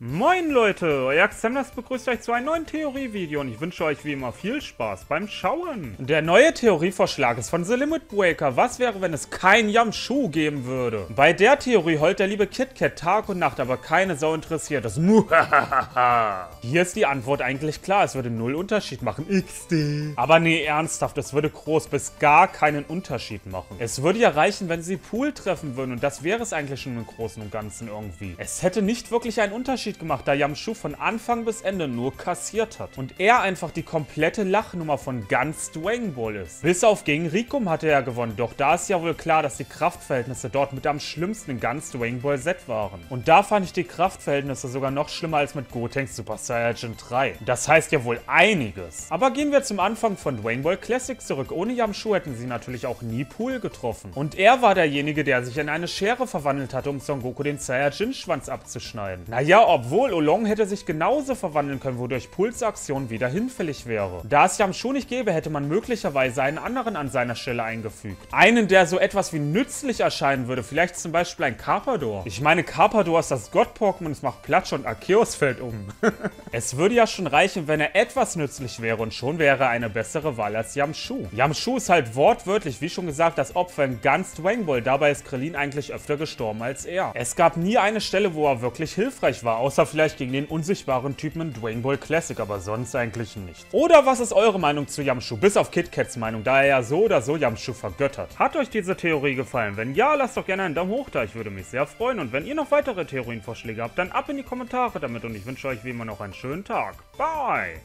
Moin Leute, euer Xemnas begrüßt euch zu einem neuen Theorievideo und ich wünsche euch wie immer viel Spaß beim Schauen. Der neue Theorievorschlag ist von The Limit Breaker. Was wäre, wenn es kein Yamshu geben würde? Bei der Theorie heult der liebe KitKat Tag und Nacht, aber keine Sau interessiert ist. Hier ist die Antwort eigentlich klar, es würde null Unterschied machen. XD. Aber nee, ernsthaft, es würde groß bis gar keinen Unterschied machen. Es würde ja reichen, wenn sie Pool treffen würden und das wäre es eigentlich schon im Großen und Ganzen irgendwie. Es hätte nicht wirklich einen Unterschied Unterschied gemacht, da Yamshu von Anfang bis Ende nur kassiert hat. Und er einfach die komplette Lachnummer von ganz Dragon Ball ist. Bis auf gegen Rikum hatte er gewonnen, doch da ist ja wohl klar, dass die Kraftverhältnisse dort mit am schlimmsten in ganz Dragon Ball Z waren. Und da fand ich die Kraftverhältnisse sogar noch schlimmer als mit Gotenks Super Saiyajin 3. Das heißt ja wohl einiges. Aber gehen wir zum Anfang von Dragon Ball Classic zurück. Ohne Yamshu hätten sie natürlich auch nie Pool getroffen. Und er war derjenige, der sich in eine Schere verwandelt hatte, um Son Goku den Saiyajin-Schwanz abzuschneiden. Naja, obwohl Olong hätte sich genauso verwandeln können, wodurch Pulsaktion wieder hinfällig wäre. Da es Yamshu nicht gäbe, hätte man möglicherweise einen anderen an seiner Stelle eingefügt. Einen, der so etwas wie nützlich erscheinen würde, vielleicht zum Beispiel ein Carpador. Ich meine, Carpador ist das Gott-Pokémon, es macht Platsch und Arceus fällt um. es würde ja schon reichen, wenn er etwas nützlich wäre und schon wäre er eine bessere Wahl als Yamshu. Yamshu ist halt wortwörtlich, wie schon gesagt, das Opfer in ganz Dragon Ball. Dabei ist Krillin eigentlich öfter gestorben als er. Es gab nie eine Stelle, wo er wirklich hilfreich war, Außer vielleicht gegen den unsichtbaren Typen in Dragon Ball Classic, aber sonst eigentlich nicht. Oder was ist eure Meinung zu Yamshu? Bis auf KitKats Meinung, da er ja so oder so Yamshu vergöttert. Hat euch diese Theorie gefallen? Wenn ja, lasst doch gerne einen Daumen hoch da, ich würde mich sehr freuen. Und wenn ihr noch weitere Theorienvorschläge habt, dann ab in die Kommentare damit und ich wünsche euch wie immer noch einen schönen Tag. Bye!